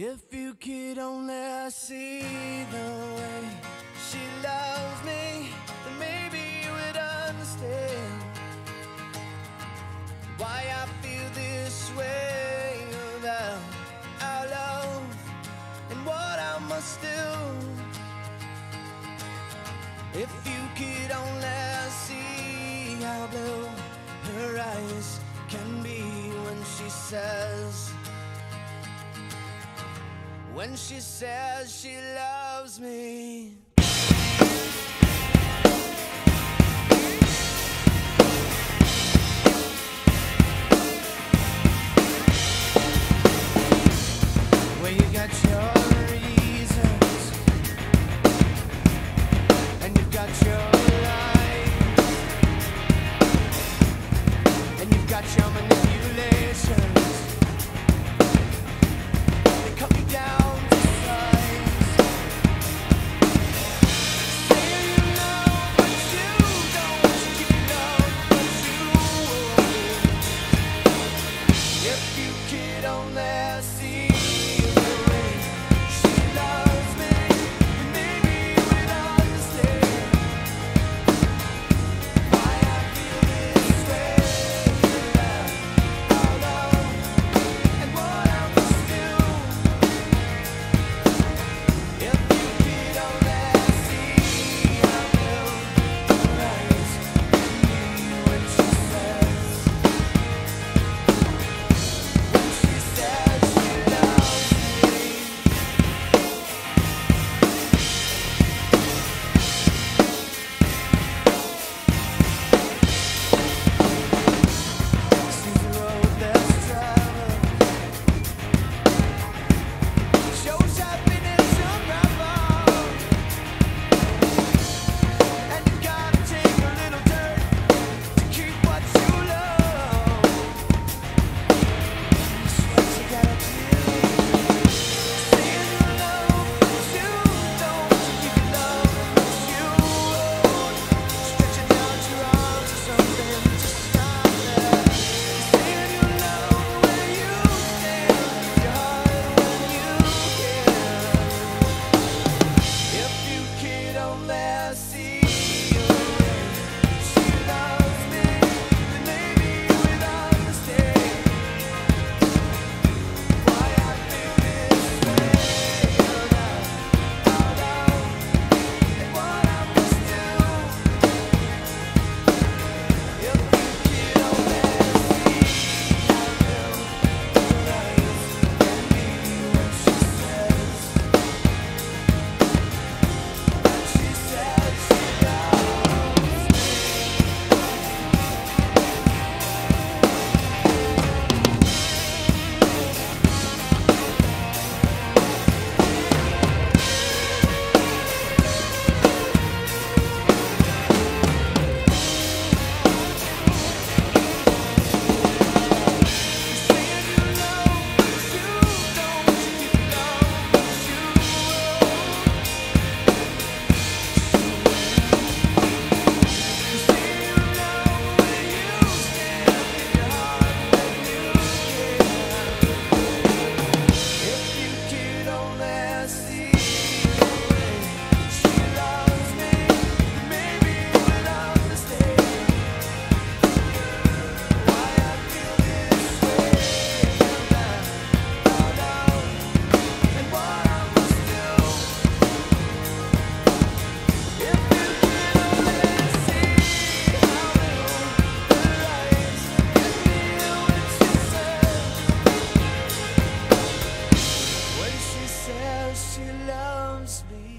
If you could only see the way she loves me, then maybe you would understand why I feel this way about our love and what I must do. If you could only see how blue. when she says she loves blessing. she loves me.